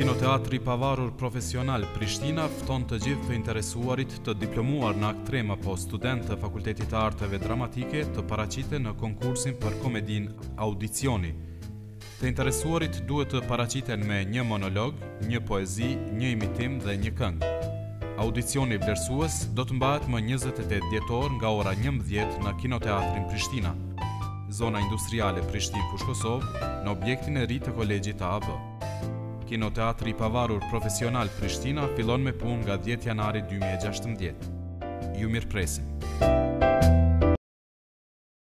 Kinoteatri i Pavarur Profesional Prishtina fton të gjithë të interesuarit të diplomuar në aktrim apo studentë të Fakultetit të Arteve Dramatike të paraqiten në konkursin për komedinë Audicioni. Të interesuarit duhet të paraqiten me një monolog, Një poezi, një imitim dhe një këngë. Audicioni vlerësues do të mbahet më njëzet e tetë dhjetor nga ora njëmbëdhjetë në Kinoteatrin Prishtina, Zona Industriale Prishtinë-Fushë-Kosovë, në objektin e ri të Kolegjit AAB. Kinoteatri i Pavarur Profesional Prishtina fillon me punë nga dhjetë janari dy mijë e gjashtëmbëdhjetë. Ju mirëpresim!